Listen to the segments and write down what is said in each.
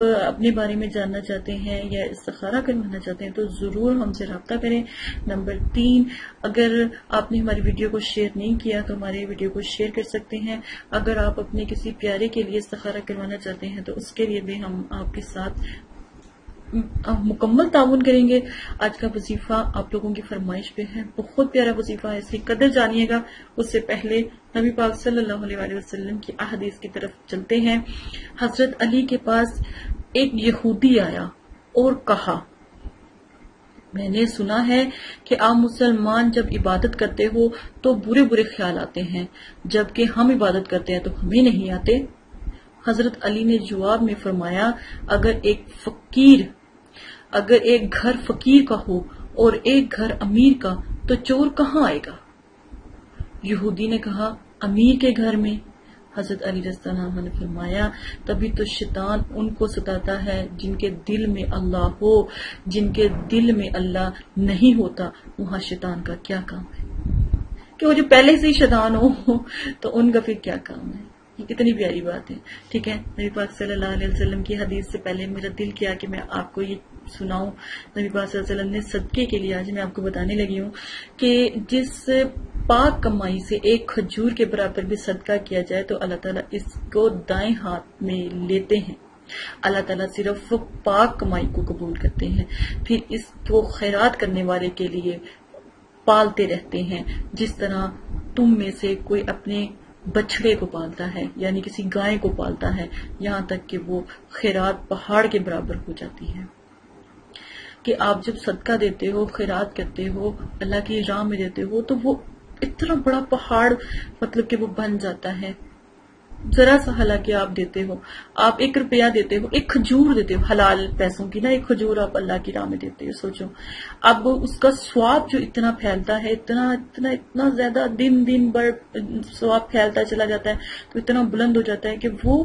اپنے بارے میں جاننا چاہتے ہیں یا استخارہ کروانا چاہتے ہیں، تو ضرور ہم سے رابطہ کریں۔ نمبر تین، اگر آپ نے ہماری ویڈیو کو شیئر نہیں کیا تو ہمارے ویڈیو کو شیئر کر سکتے ہیں۔ اگر آپ اپنے کسی پیارے کے لیے استخارہ کروانا چاہتے ہیں تو اس کے لیے بھی ہم آپ کے ساتھ مکمل تعاون کریں گے۔ آج کا وظیفہ آپ لوگوں کی فرمائش پہ ہے۔ بہت پیارا وظیفہ ہے۔ اس کی قدر جانیے گا۔ اس سے پہلے نبی پاک صلی اللہ علیہ وسلم کی احادیث کی طرف چلتے ہیں۔ حضرت علی کے پاس ایک یہودی آیا اور کہا، میں نے سنا ہے کہ آپ مسلمان جب عبادت کرتے ہو تو برے برے خیال آتے ہیں۔ جبکہ ہم عبادت کرتے ہیں تو ہمیں نہیں آتے۔ حضرت علی نے جواب میں فرمایا، اگر ایک فقیر اگر ایک گھر فقیر کا ہو اور ایک گھر امیر کا، تو چور کہاں آئے گا؟ یہودی نے کہا، امیر کے گھر میں۔ حضرت علی عنہ نے فرمایا، تبھی تو شیطان ان کو ستاتا ہے جن کے دل میں اللہ ہو، جن کے دل میں اللہ نہیں ہوتا۔ وہاں شیطان کا کیا کام ہے؟ کہ وہ جو پہلے سے ہی شیطان ہو، تو ان کا پھر کیا کام ہے؟ یہ کتنی پیاری بات ہے۔ ٹھیک ہے، نبی پاک صلی اللہ علیہ وسلم کی حدیث سے پہلے میرا دل کیا کہ میں آپ کو یہ سناؤں۔ نبی پاک صلی اللہ علیہ وسلم نے صدقے کے لیے آج میں آپ کو بتانے لگی ہوں کہ جس پاک کمائی سے ایک کھجور کے برابر بھی صدقہ کیا جائے تو اللہ تعالیٰ اس کو دائیں ہاتھ میں لیتے ہیں۔ اللہ تعالیٰ صرف پاک کمائی کو قبول کرتے ہیں۔ پھر اس کو خیرات کرنے والے کے لیے پالتے رہتے ہیں۔ جس طرح تم میں سے کوئی اپنے بچڑے کو پالتا ہے یعنی کسی گائے کو پالتا ہے، یہاں تک کہ وہ خیرات پہاڑ کے برابر ہو جاتی ہے۔ کہ آپ جب صدقہ دیتے ہو، خیرات کرتے ہو، اللہ کی راہ میں دیتے ہو، تو وہ اتنا بڑا پہاڑ مطلب کہ وہ بن جاتا ہے۔ ذرا سا حالانکہ آپ دیتے ہو، آپ ایک روپیہ دیتے ہو، ایک کھجور دیتے ہو، حلال پیسوں کی نا ایک کھجور آپ اللہ کی راہ میں دیتے ہو، سوچو۔ اب اس کا سواب جو اتنا پھیلتا ہے، اتنا اتنا اتنا زیادہ دن دن بڑھ سواب پھیلتا چلا جاتا ہے، تو اتنا بلند ہو جاتا ہے کہ وہ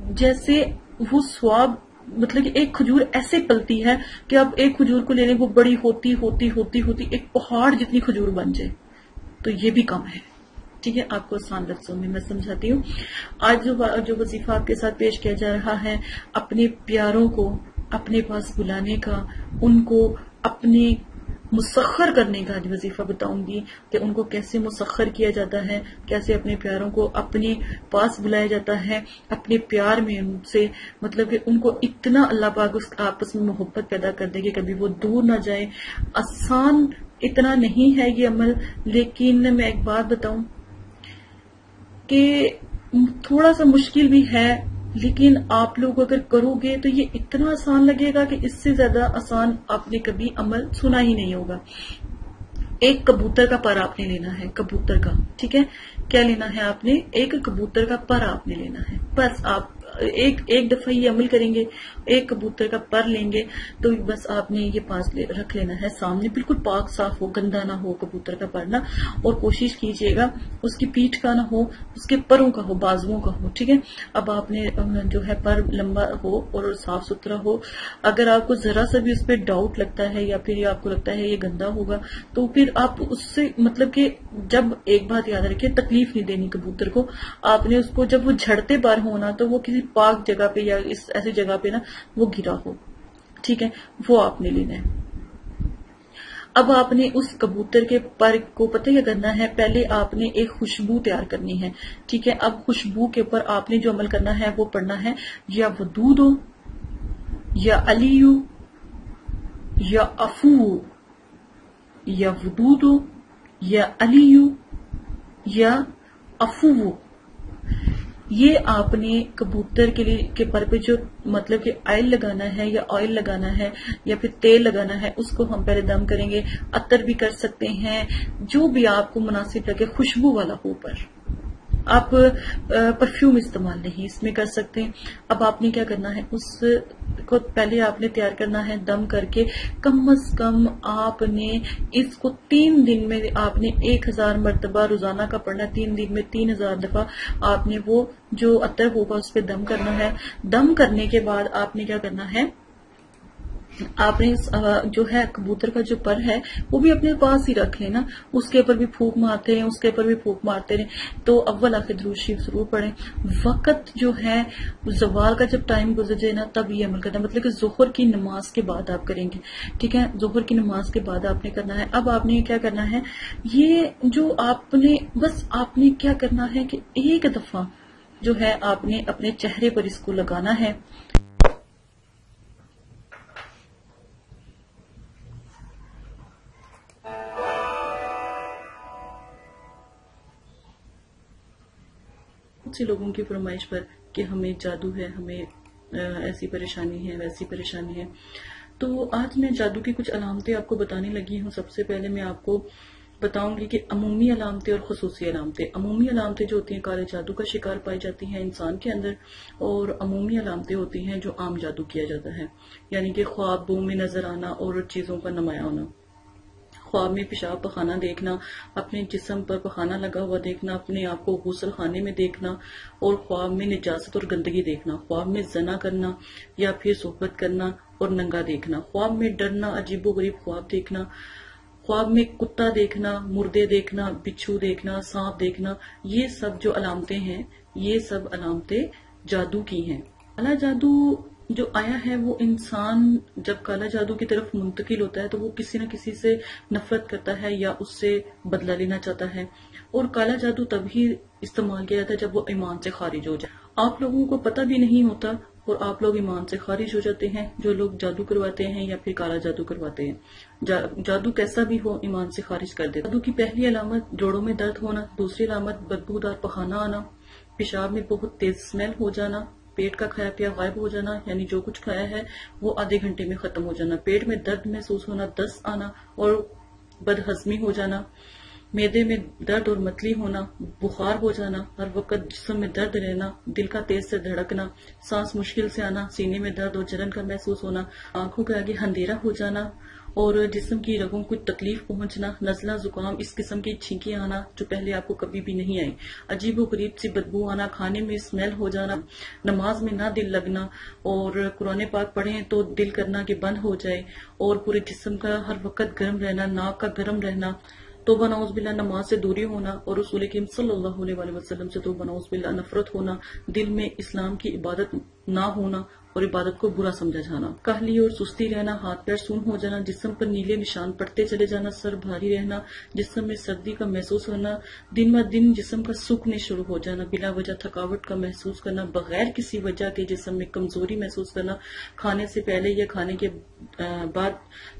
جیسے وہ سواب مطلب کہ ایک کھجور ایسے پلتی ہے کہ اب ایک کھجور کو لینے وہ بڑی ہوتی ہوتی ہوتی ہوتی ایک پہاڑ جتنی کھجور بن جائے، تو یہ بھی کم ہے۔ ٹھیک ہے، آپ کو آسان لفظوں میں میں سمجھاتی ہوں۔ آج جو وظیفہ آپ کے ساتھ پیش کیا جا رہا ہے، اپنے پیاروں کو، اپنے پاس بلانے کا، ان کو اپنے مسخر کرنے کا وظیفہ بتاؤں گی کہ ان کو کیسے مسخر کیا جاتا ہے، کیسے اپنے پیاروں کو اپنے پاس بلایا جاتا ہے، اپنے پیار میں ان سے مطلب کہ ان کو اتنا اللہ پاک اس آپس میں محبت پیدا کر دے کہ کبھی وہ دور نہ جائے آسان اتنا نہیں ہے یہ عمل، لیکن میں ایک بات بتاؤں کہ تھوڑا سا مشکل بھی ہے۔ لیکن آپ لوگ اگر کرو گے تو یہ اتنا آسان لگے گا کہ اس سے زیادہ آسان آپ نے کبھی عمل سنا ہی نہیں ہوگا۔ ایک کبوتر کا پر آپ نے لینا ہے، کبوتر کا، ٹھیک ہے؟ کیا لینا ہے آپ نے؟ ایک کبوتر کا پر آپ نے لینا ہے۔ بس آپ ایک ایک دفعہ یہ عمل کریں گے ایک کبوتر کا پر لیں گے تو بس آپ نے یہ پاس رکھ لینا ہے سامنے۔ بالکل پاک صاف ہو، گندا نہ ہو کبوتر کا پرنا اور کوشش کیجیے گا اس کی پیٹھ کا نہ ہو، اس کے پروں کا ہو، بازوؤں کا ہو، ٹھیک ہے؟ اب آپ نے جو ہے پر لمبا ہو اور صاف ستھرا ہو۔ اگر آپ کو ذرا سا بھی اس پہ ڈاؤٹ لگتا ہے یا پھر آپ کو لگتا ہے یہ گندا ہوگا، تو پھر آپ اس سے مطلب کہ جب ایک بات یاد رکھے تکلیف نہیں دینی کبوتر کو۔ آپ نے اس کو جب وہ جھڑتے بار ہونا تو وہ کسی پاک جگہ پہ یا اس ایسی جگہ پہ نا وہ گرا ہو۔ ٹھیک ہے، وہ آپ نے لینا ہے۔ اب آپ نے اس کبوتر کے پر کو پتہ کیا کرنا ہے؟ پہلے آپ نے ایک خوشبو تیار کرنی ہے۔ ٹھیک ہے، اب خوشبو کے اوپر آپ نے جو عمل کرنا ہے وہ پڑھنا ہے۔ یا ودود ہو، یا علی یا افو یا ودود ہو، یا علی یا افو یہ آپ نے کبوتر کے لیے کے پر پہ جو مطلب کہ آئل لگانا ہے یا آئل لگانا ہے یا پھر تیل لگانا ہے، اس کو ہم پہلے دم کریں گے اتر بھی کر سکتے ہیں، جو بھی آپ کو مناسب لگے خوشبو والا ہو پر۔ آپ پرفیوم استعمال نہیں اس میں کر سکتے۔ اب آپ نے کیا کرنا ہے؟ اس کو پہلے آپ نے تیار کرنا ہے دم کر کے۔ کم از کم آپ نے اس کو تین دن میں آپ نے ایک ہزار مرتبہ روزانہ کا پڑھنا، تین دن میں تین ہزار دفعہ آپ نے وہ جو اتر ہوگا اس پہ دم کرنا ہے۔ دم کرنے کے بعد آپ نے کیا کرنا ہے؟ آپ نے جو ہے کبوتر کا جو پر ہے، وہ بھی اپنے پاس ہی رکھ لینا۔ اس کے اوپر بھی پھوک مارتے رہیں اس کے اوپر بھی پھوک مارتے رہیں۔ تو اول آخر دروشی ضرور پڑھیں۔ وقت جو ہے، زوال کا جب ٹائم گزر جائے نا، تب یہ عمل کرنا۔ مطلب کہ ظہر کی نماز کے بعد آپ کریں گے۔ ٹھیک ہے؟ ظہر کی نماز کے بعد آپ نے کرنا ہے۔ اب آپ نے کیا کرنا ہے؟ یہ جو آپ نے، بس آپ نے کیا کرنا ہے کہ ایک دفعہ جو ہے، آپ نے اپنے چہرے پر اس کو لگانا ہے۔ بہت سے لوگوں کی فرمائش پر کہ ہمیں جادو ہے، ہمیں ایسی پریشانی ہے، ویسی پریشانی ہے۔ تو آج میں جادو کی کچھ علامتیں آپ کو بتانے لگی ہوں۔ سب سے پہلے میں آپ کو بتاؤں گی کہ عمومی علامتیں اور خصوصی علامتیں۔ عمومی علامتیں جو ہوتی ہیں، کالے جادو کا شکار پائی جاتی ہیں انسان کے اندر، اور عمومی علامتیں ہوتی ہیں جو عام جادو کیا جاتا ہے۔ یعنی کہ خواب میں نظر آنا اور چیزوں کا نمایاں ہونا۔ خواب میں پیشاب پخانا دیکھنا، اپنے جسم پر پخانا لگا ہوا دیکھنا، اپنے آپ کو غسل خانے میں دیکھنا، اور خواب میں نجاست اور گندگی دیکھنا، خواب میں زنا کرنا یا پھر صحبت کرنا اور ننگا دیکھنا، خواب میں ڈرنا، عجیب و غریب خواب دیکھنا، خواب میں کتا دیکھنا، مردے دیکھنا، بچھو دیکھنا، سانپ دیکھنا، یہ سب جو علامتیں ہیں، یہ سب علامتیں جادو کی ہیں۔ اللہ جادو جو آیا ہے وہ انسان جب کالا جادو کی طرف منتقل ہوتا ہے تو وہ کسی نہ کسی سے نفرت کرتا ہے یا اس سے بدلہ لینا چاہتا ہے۔ اور کالا جادو تبھی استعمال کیا جاتا ہے جب وہ ایمان سے خارج ہو جائے۔ آپ لوگوں کو پتہ بھی نہیں ہوتا اور آپ لوگ ایمان سے خارج ہو جاتے ہیں، جو لوگ جادو کرواتے ہیں یا پھر کالا جادو کرواتے ہیں۔ جادو کیسا بھی ہو ایمان سے خارج کر دے جادو کی پہلی علامت جوڑوں میں درد ہونا، دوسری علامت بدبودار پخانا آنا، پیشاب میں بہت تیز اسمیل ہو جانا پیٹ کا کھایا پیا، غائب ہو جانا یعنی جو کچھ کھایا ہے، وہ آدھے گھنٹے میں ختم ہو جانا۔ پیٹ میں درد محسوس ہونا، دس آنا اور بدہضمی ہو جانا۔ میدے میں درد اور متلی ہونا، بخار ہو جانا۔ ہر وقت جسم میں درد رہنا، دل کا تیز سے دھڑکنا، سانس مشکل سے آنا، سینے میں درد اور جلن کا محسوس ہونا، آنکھوں کے آگے اندھیرا ہو جانا۔ اور جسم کی رگوں کو تکلیف پہنچنا، نزلہ، زکام، اس قسم کی چھینکیں آنا جو پہلے آپ کو کبھی بھی نہیں آئی عجیب و غریب سی بدبو آنا، کھانے میں اسمیل ہو جانا، نماز میں نہ دل لگنا اور قرآن پاک پڑھیں تو دل کرنا کہ بند ہو جائے اور پورے جسم کا ہر وقت گرم رہنا، ناک کا گرم رہنا تو بناؤز باللہ، نماز سے دوری ہونا اور رسول کریم صلی اللہ علیہ وسلم سے تو بناؤز باللہ، نفرت ہونا، دل میں اسلام کی عبادت نہ ہونا اور عبادت کو برا سمجھا جانا۔ کہلی اور سستی رہنا، ہاتھ پیر سون ہو جانا، جسم پر نیلے نشان پڑتے چلے جانا، سر بھاری رہنا، جسم میں سردی کا محسوس ہونا، دن ب دن جسم کا سوکھنے شروع ہو جانا، بلا وجہ تھکاوٹ کا محسوس کرنا، بغیر کسی وجہ کے جسم میں کمزوری محسوس کرنا، کھانے سے پہلے یا کھانے کے بعد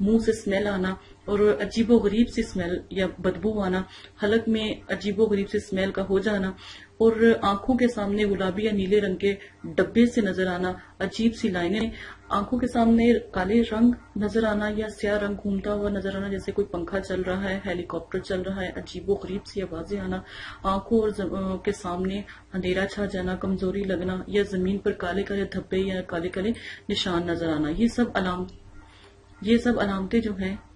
منہ سے اسمیل آنا اور عجیب و غریب سی اسمیل یا بدبو آنا، حلق میں عجیب و غریب سی اسمیل کا ہو جانا اور آنکھوں کے سامنے گلابی یا نیلے رنگ کے ڈبے سے نظر آنا، عجیب سی لائنیں آنکھوں کے سامنے کالے رنگ نظر آنا یا سیاہ رنگ گھومتا ہوا نظر آنا، جیسے کوئی پنکھا چل رہا ہے ہیلی کاپٹر چل رہا ہے، عجیب و غریب سی آوازیں آنا، آنکھوں اور کے سامنے اندھیرا چھا جانا، کمزوری لگنا یا زمین پر کالے کالے دھبے یا کالے کالے نشان نظر آنا، یہ سب علام، یہ سب علامتیں جو ہیں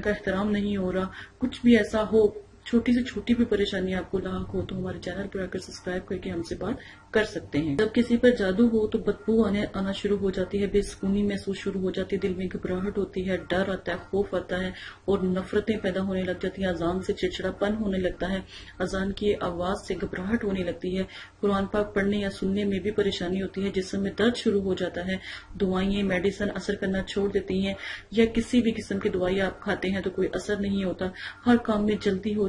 کا احترام نہیں ہو رہا کچھ بھی ایسا ہو چھوٹی سے چھوٹی بھی پریشانی آپ کو لاحق ہو تو ہمارے چینل پر آ کر سبسکرائب کر کے ہم سے بات کر سکتے ہیں۔ جب کسی پر جادو ہو تو بدبو آنے آنا شروع ہو جاتی ہے، بے سکونی محسوس شروع ہو جاتی ہے، دل میں گھبراہٹ ہوتی ہے، ڈر آتا ہے، خوف آتا ہے اور نفرتیں پیدا ہونے لگ جاتی ہیں، اذان سے چڑچڑا پن ہونے لگتا ہے، اذان کی آواز سے گھبراہٹ ہونے لگتی ہے۔ قرآن پاک پڑھنے یا سننے میں بھی پریشانی ہوتی ہے جسم میں درد شروع ہو جاتا ہے۔ دوائیں میڈیسن اثر کرنا چھوڑ دیتی ہیں یا کسی بھی قسم کی دوائی آپ کھاتے ہیں تو کوئی اثر نہیں ہوتا۔ ہر کام میں جلدی ہو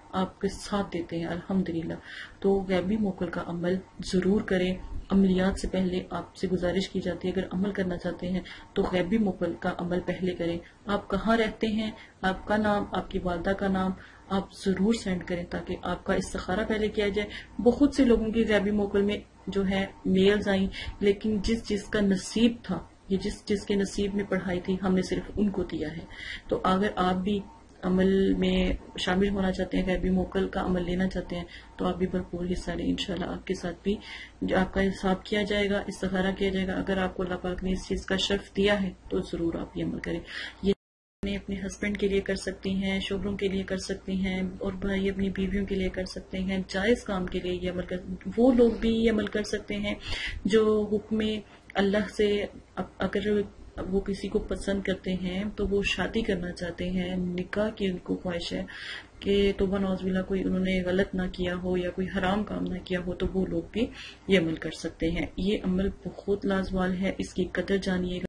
آپ کے ساتھ دیتے ہیں، الحمدللہ۔ تو غیبی موکل کا عمل ضرور کریں۔ عملیات سے پہلے آپ سے گزارش کی جاتی ہے، اگر عمل کرنا چاہتے ہیں تو غیبی موکل کا عمل پہلے کریں۔ آپ کہاں رہتے ہیں؟ آپ کا نام، آپ کی والدہ کا نام آپ ضرور سینڈ کریں تاکہ آپ کا استخارہ پہلے کیا جائے۔ بہت سے لوگوں کی غیبی موکل میں جو ہے میلز آئیں، لیکن جس جس کا نصیب تھا، یہ جس جس کے نصیب میں پڑھائی تھی، ہم نے صرف ان کو دیا ہے۔ تو اگر آپ بھی عمل میں شامل ہونا چاہتے ہیں، غیبی موکل کا عمل لینا چاہتے ہیں، تو آپ بھی بھرپور حصہ لیں۔ انشاءاللہ آپ کے ساتھ بھی جو آپ کا حساب کیا جائے گا، استخارہ کیا جائے گا۔ اگر آپ کو اللہ پاک نے اس چیز کا شرف دیا ہے، تو ضرور آپ یہ عمل کریں۔ یہ اپنے ہسبینڈ کے لیے کر سکتی ہیں، شوہروں کے لیے کر سکتی ہیں، اور بھائی اپنی بیویوں کے لیے کر سکتے ہیں۔ جائز کام کے لیے یہ عمل کر، وہ لوگ بھی یہ عمل کر سکتے ہیں جو حکم اللہ سے اگر وہ کسی کو پسند کرتے ہیں تو وہ شادی کرنا چاہتے ہیں، نکاح کی ان کو خواہش ہے کہ توبہ نوز بلا کوئی انہوں نے غلط نہ کیا ہو یا کوئی حرام کام نہ کیا ہو تو وہ لوگ بھی یہ عمل کر سکتے ہیں۔ یہ عمل بہت لازوال ہے، اس کی قدر جانیے گا۔